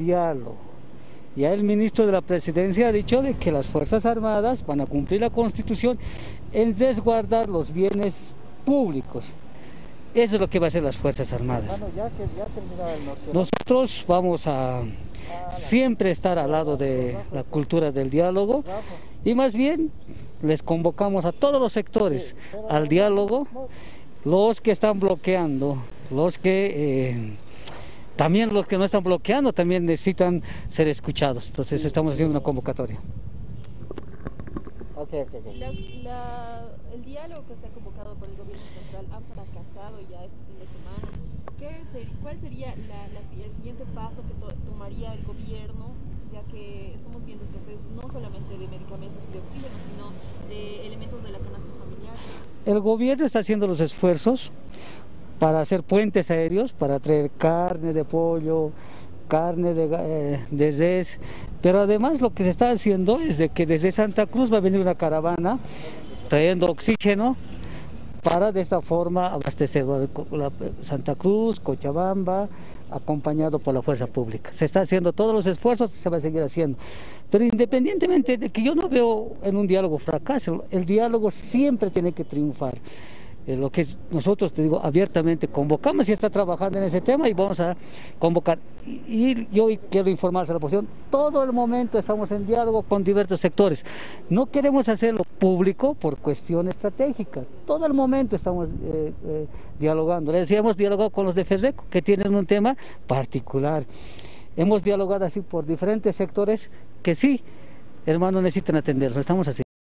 diálogo. Ya el ministro de la presidencia ha dicho de que las Fuerzas Armadas van a cumplir la constitución en resguardar los bienes públicos. Eso es lo que va a hacer las Fuerzas Armadas. Nosotros vamos a siempre estar al lado de la cultura del diálogo y más bien les convocamos a todos los sectores al diálogo, los que están bloqueando, los que eh, también los que no están bloqueando también necesitan ser escuchados. Entonces estamos haciendo una convocatoria. el diálogo que se ha convocado por el gobierno central ha fracasado ya este fin de semana. ¿Cuál sería el siguiente paso que tomaría el gobierno, ya que estamos viendo escasez no solamente de medicamentos y de oxígeno, sino de elementos de la canasta familiar? El gobierno está haciendo los esfuerzos para hacer puentes aéreos, para traer carne de pollo, carne de, eh, de pero además lo que se está haciendo es de que desde Santa Cruz va a venir una caravana trayendo oxígeno para de esta forma abastecer Santa Cruz, Cochabamba, acompañado por la fuerza pública. Se está haciendo todos los esfuerzos, se va a seguir haciendo. Pero independientemente de que yo no veo en un diálogo fracaso, el diálogo siempre tiene que triunfar. Eh, lo que nosotros, te digo, abiertamente convocamos y está trabajando en ese tema y vamos a convocar. Y, yo quiero informarse a la oposición, todo el momento estamos en diálogo con diversos sectores. No queremos hacerlo público por cuestión estratégica, todo el momento estamos eh, eh, dialogando. Les decíamos dialogado con los de FESECO, que tienen un tema particular. Hemos dialogado así por diferentes sectores que sí, hermanos, necesitan atenderlos, estamos así.